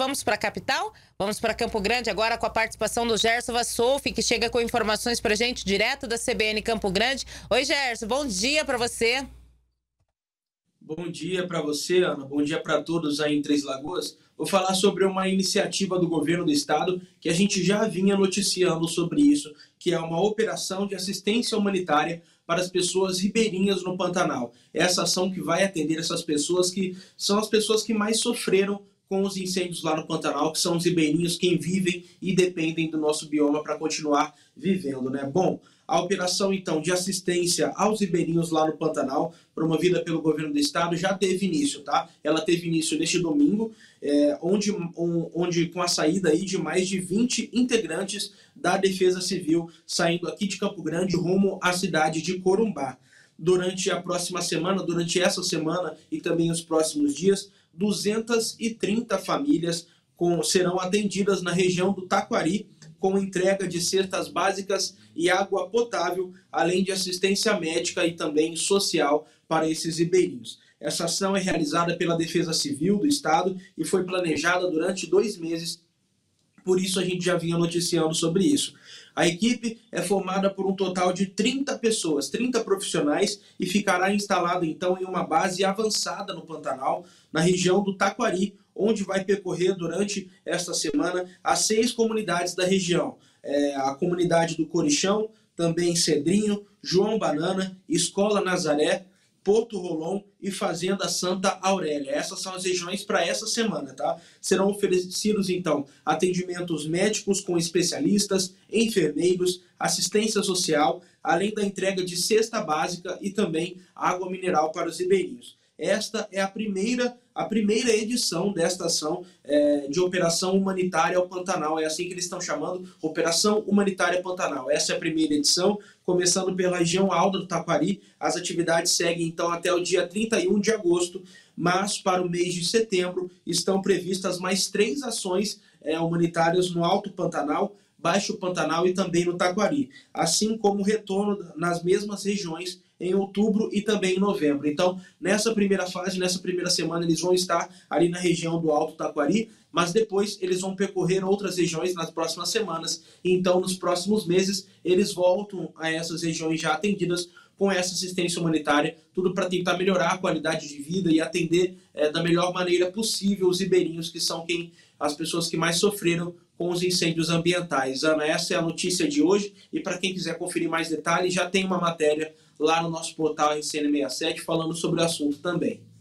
vamos para a capital? Vamos para Campo Grande agora com a participação do Gerson Vassouf, que chega com informações para gente direto da CBN Campo Grande. Oi, Gerson, bom dia para você. Bom dia para você, Ana. Bom dia para todos aí em Três Lagoas. Vou falar sobre uma iniciativa do governo do estado que a gente já vinha noticiando sobre isso, que é uma operação de assistência humanitária para as pessoas ribeirinhas no Pantanal. Essa ação que vai atender essas pessoas que são as pessoas que mais sofreram com os incêndios lá no Pantanal, que são os ribeirinhos quem vivem e dependem do nosso bioma para continuar vivendo, né? Bom, a operação então de assistência aos ribeirinhos lá no Pantanal, promovida pelo governo do estado, já teve início, tá? Ela teve início neste domingo, é, onde, um, onde com a saída aí de mais de 20 integrantes da Defesa Civil saindo aqui de Campo Grande rumo à cidade de Corumbá. Durante a próxima semana, durante essa semana e também os próximos dias, 230 famílias com, serão atendidas na região do Taquari, com entrega de cestas básicas e água potável, além de assistência médica e também social para esses ribeirinhos. Essa ação é realizada pela Defesa Civil do Estado e foi planejada durante dois meses, por isso a gente já vinha noticiando sobre isso. A equipe é formada por um total de 30 pessoas, 30 profissionais, e ficará instalada então em uma base avançada no Pantanal, na região do Taquari, onde vai percorrer durante esta semana as seis comunidades da região. É, a comunidade do Corichão, também Cedrinho, João Banana, Escola Nazaré, Porto Rolon e Fazenda Santa Aurélia. Essas são as regiões para essa semana, tá? Serão oferecidos então atendimentos médicos com especialistas, enfermeiros, assistência social, além da entrega de cesta básica e também água mineral para os ribeirinhos. Esta é a primeira, a primeira edição desta ação é, de Operação Humanitária ao Pantanal. É assim que eles estão chamando, Operação Humanitária Pantanal. Essa é a primeira edição, começando pela região alta do Taquari. As atividades seguem então até o dia 31 de agosto, mas para o mês de setembro estão previstas mais três ações é, humanitárias no Alto Pantanal, Baixo Pantanal e também no Taquari, assim como retorno nas mesmas regiões em outubro e também em novembro. Então, nessa primeira fase, nessa primeira semana, eles vão estar ali na região do Alto Taquari, mas depois eles vão percorrer outras regiões nas próximas semanas. Então, nos próximos meses, eles voltam a essas regiões já atendidas com essa assistência humanitária, tudo para tentar melhorar a qualidade de vida e atender é, da melhor maneira possível os ribeirinhos, que são quem as pessoas que mais sofreram com os incêndios ambientais. Ana, essa é a notícia de hoje e para quem quiser conferir mais detalhes, já tem uma matéria lá no nosso portal RCN67 falando sobre o assunto também.